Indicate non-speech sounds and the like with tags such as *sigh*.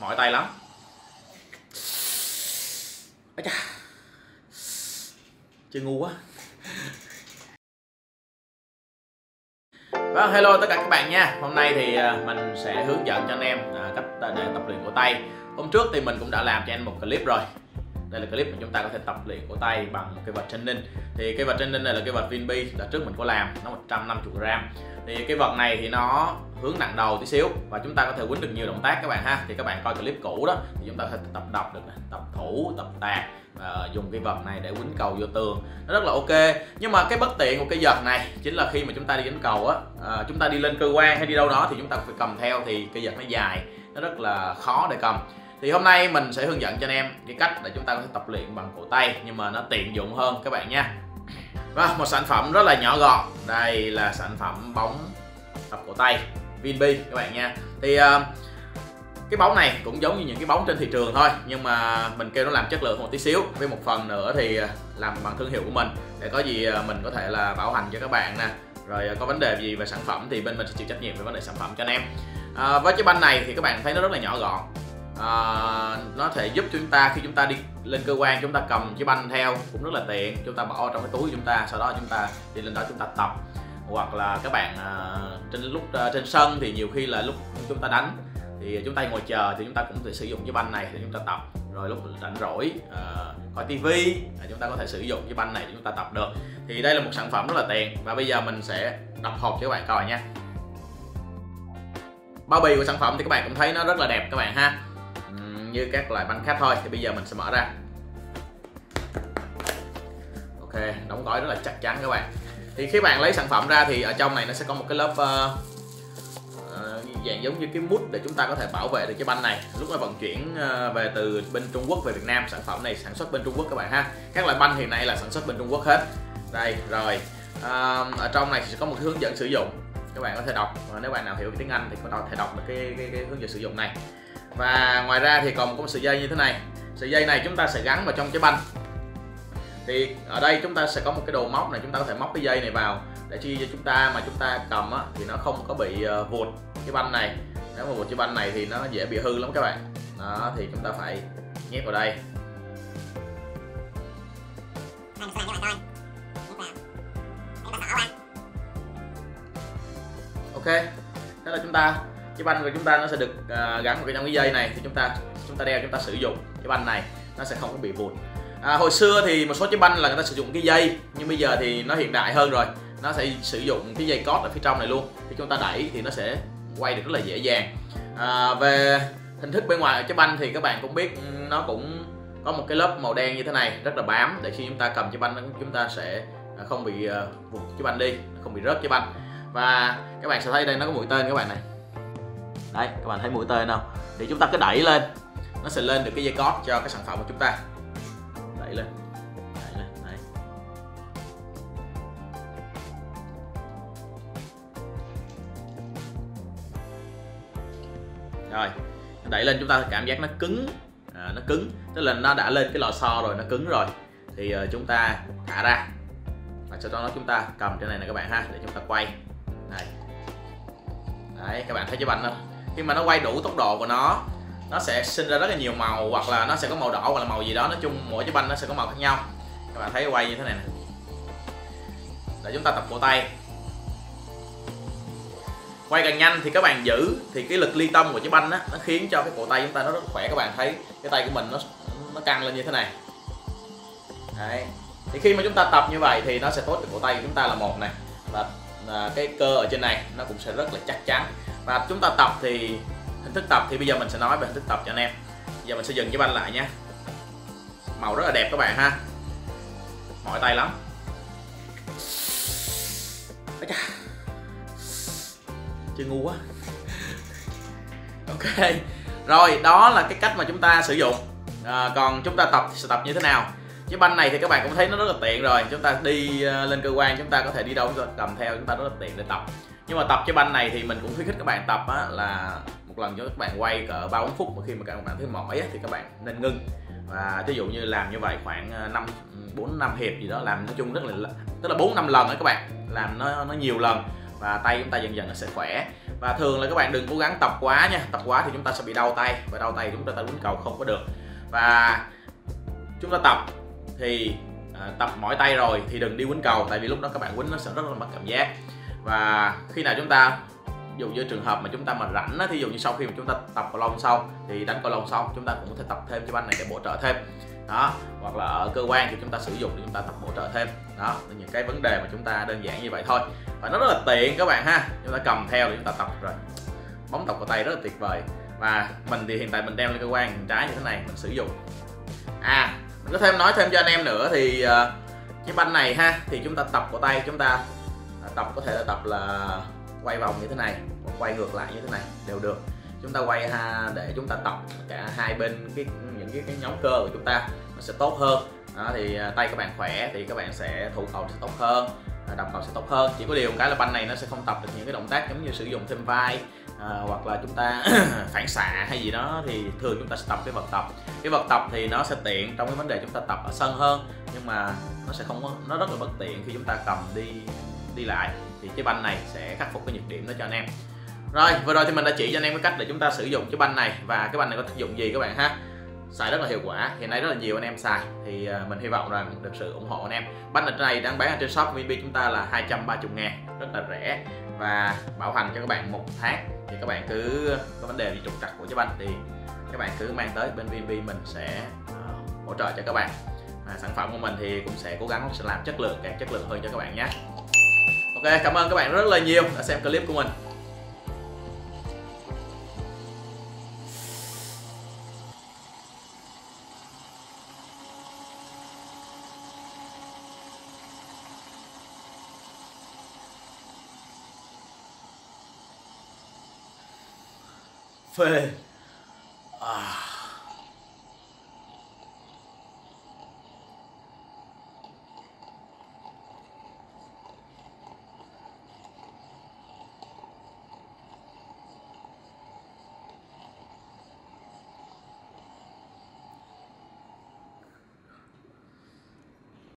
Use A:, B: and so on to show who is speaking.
A: mỏi tay lắm. Ây cha. chơi ngu quá. Vâng, hello tất cả các bạn nha. Hôm nay thì à, mình sẽ hướng dẫn cho anh em à, cách để tập luyện cổ tay. Hôm trước thì mình cũng đã làm cho anh một clip rồi đây là clip mà chúng ta có thể tập luyện cổ tay bằng một cái vật training. Thì cái vật training này là cái vật Vinbi là trước mình có làm, nó 150 gram. Thì cái vật này thì nó hướng nặng đầu tí xíu và chúng ta có thể quýnh được nhiều động tác các bạn ha. Thì các bạn coi clip cũ đó thì chúng ta có thể tập đọc được tập thủ, tập tạc và dùng cái vật này để quýnh cầu vô tường. Nó rất là ok. Nhưng mà cái bất tiện của cái vật này chính là khi mà chúng ta đi đánh cầu á à, chúng ta đi lên cơ quan hay đi đâu đó thì chúng ta phải cầm theo thì cái vật nó dài, nó rất là khó để cầm thì hôm nay mình sẽ hướng dẫn cho anh em cái cách để chúng ta có thể tập luyện bằng cổ tay nhưng mà nó tiện dụng hơn các bạn nha. Và một sản phẩm rất là nhỏ gọn. Đây là sản phẩm bóng tập cổ tay Vinbi các bạn nha. Thì uh, cái bóng này cũng giống như những cái bóng trên thị trường thôi nhưng mà mình kêu nó làm chất lượng một tí xíu. Với một phần nữa thì ờ, làm bằng thương hiệu của mình. Để có gì ờ, mình có thể là bảo hành cho các bạn nè. Rồi có vấn đề gì về sản phẩm thì bên mình sẽ chịu trách nhiệm về vấn đề sản phẩm cho anh em. À, với chiếc banh này thì các bạn thấy nó rất là nhỏ gọn nó thể giúp chúng ta khi chúng ta đi lên cơ quan chúng ta cầm chiếc banh theo cũng rất là tiện chúng ta bỏ trong cái túi của chúng ta sau đó chúng ta đi lên đó chúng ta tập hoặc là các bạn uh, trên lúc uh, trên sân thì nhiều khi là lúc chúng ta đánh thì chúng ta ngồi chờ thì chúng ta cũng thể sử dụng cái banh này để chúng ta tập rồi lúc rảnh rỗi uh, coi tivi chúng ta có thể sử dụng cái banh này để chúng ta tập được thì đây là một sản phẩm rất là tiện và bây giờ mình sẽ đập hộp cho các bạn coi nha bao bì của sản phẩm thì các bạn cũng thấy nó rất là đẹp các bạn ha như các loại bánh khác thôi. Thì bây giờ mình sẽ mở ra. Ok đóng gói rất là chắc chắn các bạn. Thì khi bạn lấy sản phẩm ra thì ở trong này nó sẽ có một cái lớp uh, uh, dạng giống như cái mút để chúng ta có thể bảo vệ được cái banh này. Lúc mà vận chuyển uh, về từ bên Trung Quốc về Việt Nam sản phẩm này sản xuất bên Trung Quốc các bạn ha. Các loại banh hiện nay là sản xuất bên Trung Quốc hết. Đây rồi. Uh, ở trong này sẽ có một hướng dẫn sử dụng. Các bạn có thể đọc. Và nếu bạn nào hiểu tiếng Anh thì có thể đọc được cái, cái, cái hướng dẫn sử dụng này và ngoài ra thì còn có một sợi dây như thế này. Sợi dây này chúng ta sẽ gắn vào trong cái banh. Thì ở đây chúng ta sẽ có một cái đồ móc này chúng ta có thể móc cái dây này vào để chi cho chúng ta mà chúng ta cầm á, thì nó không có bị uh, vụt cái banh này. Nếu mà vụt cái banh này thì nó dễ bị hư lắm các bạn. Đó thì chúng ta phải nhét vào đây. Ok thế là chúng ta cái banh của chúng ta nó sẽ được uh, gắn vào cái trong cái dây này thì chúng ta chúng ta đeo chúng ta sử dụng cái banh này nó sẽ không có bị vụn. À, hồi xưa thì một số chiếc banh là người ta sử dụng cái dây nhưng bây giờ thì nó hiện đại hơn rồi. Nó sẽ sử dụng cái dây cót ở phía trong này luôn. Khi chúng ta đẩy thì nó sẽ quay được rất là dễ dàng. À, về hình thức bên ngoài ở chiếc banh thì các bạn cũng biết nó cũng có một cái lớp màu đen như thế này rất là bám để khi chúng ta cầm chiếc banh chúng ta sẽ à, không bị uh, vụt chiếc banh đi không bị rớt chiếc banh. Và các bạn sẽ thấy đây nó có mũi tên các bạn này đấy các bạn thấy mũi tên không? Thì chúng ta cứ đẩy lên. Nó sẽ lên được cái dây cót cho cái sản phẩm của chúng ta. Đẩy lên đẩy lên đấy. Rồi đẩy lên chúng ta cảm giác nó cứng. À, nó cứng tức là nó đã lên cái lò xo rồi nó cứng rồi. Thì uh, chúng ta thả ra. Và sau đó chúng ta cầm trên này nè các bạn ha để chúng ta quay. Này đấy các bạn thấy cái bánh không? Khi mà nó quay đủ tốc độ của nó nó sẽ sinh ra rất là nhiều màu hoặc là nó sẽ có màu đỏ hoặc là màu gì đó. Nói chung mỗi cái banh nó sẽ có màu khác nhau. Các bạn thấy quay như thế này nè. Để chúng ta tập cổ tay. Quay càng nhanh thì các bạn giữ thì cái lực ly tâm của chiếc banh á nó khiến cho cái cổ tay chúng ta nó rất khỏe. Các bạn thấy cái tay của mình nó nó căng lên như thế này. Đấy. Thì khi mà chúng ta tập như vậy thì nó sẽ tốt cho cổ tay của chúng ta là một này. Và à, cái cơ ở trên này nó cũng sẽ rất là chắc chắn và chúng ta tập thì hình thức tập thì bây giờ mình sẽ nói về hình thức tập cho anh em. Giờ mình sẽ dừng cái banh lại nhé màu rất là đẹp các bạn ha. Mỏi tay lắm. Chơi ngu quá. Ok. Rồi đó là cái cách mà chúng ta sử dụng. À, còn chúng ta tập thì sẽ tập như thế nào? Cái banh này thì các bạn cũng thấy nó rất là tiện rồi. Chúng ta đi ờ, lên cơ quan chúng ta có thể đi đâu chúng ta cầm theo chúng ta rất là tiện để tập nhưng mà tập cái banh này thì mình cũng khuyến khích các bạn tập á, là một lần cho các bạn quay cỡ ba bốn phút mà khi mà các bạn thấy mỏi á, thì các bạn nên ngưng. Và ví dụ như làm như vậy khoảng ờ, năm bốn năm hiệp gì đó làm nói chung rất là tức là bốn năm lần đó các bạn làm nó nó nhiều lần và tay chúng ta dần dần nó sẽ khỏe. Và thường là các bạn đừng cố gắng tập quá nha tập quá thì chúng ta sẽ bị đau tay và đau tay chúng ta ta quýnh cầu không có được. Và chúng ta tập thì à, tập mỏi tay rồi thì đừng đi quýnh cầu tại vì lúc đó các bạn quýnh nó sẽ rất là mất cảm giác và khi nào chúng ta dụ như trường hợp mà chúng ta mà rảnh á, thí dụ như sau khi mà chúng ta tập cầu lông xong thì đánh cầu lông xong chúng ta cũng có thể tập thêm cái anh này để bổ trợ thêm. Đó hoặc là ở cơ quan thì chúng ta sử dụng để chúng ta tập bổ trợ thêm. Đó là những cái vấn đề mà chúng ta đơn giản như vậy thôi. Và nó rất là tiện các bạn ha. Chúng ta cầm theo để chúng ta tập rồi. Bóng tập của tay rất là tuyệt vời. Và mình thì hiện tại mình đeo lên cơ quan trái như thế này mình sử dụng. À mình có thêm nói thêm cho anh em nữa thì uh, cái banh này ha thì chúng ta tập của tay chúng ta À, tập có thể là tập là quay vòng như thế này hoặc quay ngược lại như thế này đều được. Chúng ta quay ha để chúng ta tập cả hai bên cái những cái, cái nhóm cơ của chúng ta nó sẽ tốt hơn. Đó, thì à, tay các bạn khỏe thì các bạn sẽ thủ cầu sẽ tốt hơn à, đập cầu sẽ tốt hơn. Chỉ có điều cái là banh này nó sẽ không tập được những cái động tác giống như sử dụng thêm vai à, hoặc là chúng ta *coughs* phản xạ hay gì đó thì thường chúng ta sẽ tập cái vật tập. Cái vật tập thì nó sẽ tiện trong cái vấn đề chúng ta tập ở sân hơn nhưng mà nó sẽ không có nó rất là bất tiện khi chúng ta cầm đi đi lại, thì cái banh này sẽ khắc phục cái nhược điểm đó cho anh em. Rồi, vừa rồi thì mình đã chỉ cho anh em cái cách để chúng ta sử dụng cái banh này và cái banh này có tác dụng gì các bạn ha? Xài rất là hiệu quả, hiện nay rất là nhiều anh em xài, thì à, mình hy vọng rằng được sự ủng hộ anh em. Banh này đang bán ở trên shop VB chúng ta là 230 ngàn, rất là rẻ và bảo hành cho các bạn một tháng. Thì các bạn cứ có vấn đề gì trục trặc của cái banh thì các bạn cứ mang tới bên VB mình sẽ à, hỗ trợ cho các bạn. Và sản phẩm của mình thì cũng sẽ cố gắng sẽ làm chất lượng, càng chất lượng hơn cho các bạn nhé. Ok cảm ơn các bạn rất là nhiều đã xem clip của mình phê.